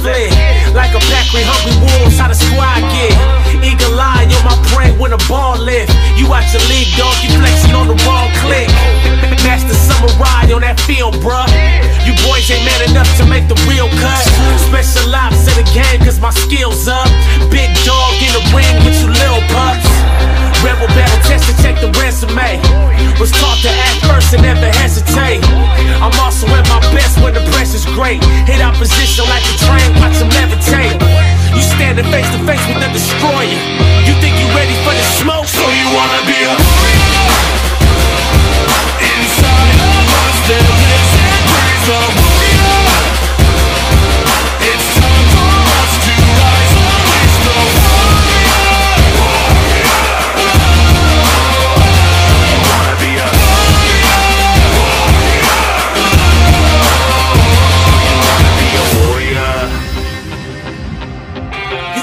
conflict. Like a pack with hungry wolves, how the squad get. Eagle eye on my brain when the ball lift. You watch the league, dog, you flexing on the wrong click. Master samurai on that field, bruh. You boys ain't man enough to make the real cut. Special ops in the game, cause my skills up. Big dog in the ring with you little pups. Rebel battle test to check the resume. Was taught to great. Hit opposition like a train, watch them levitate. You standing face to face with the destroyer.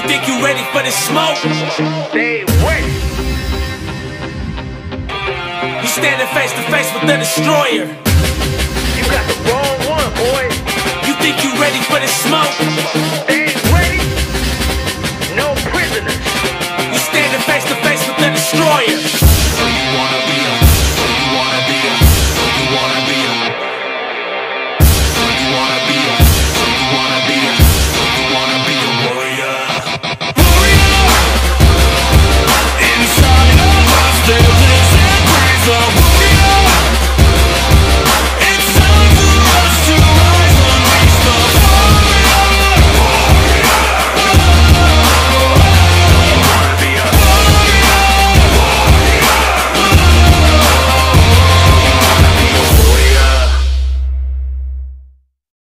Think you ready for the smoke? Stay wait You standing face to face with the destroyer. You got the wrong one, boy You think you ready for the smoke?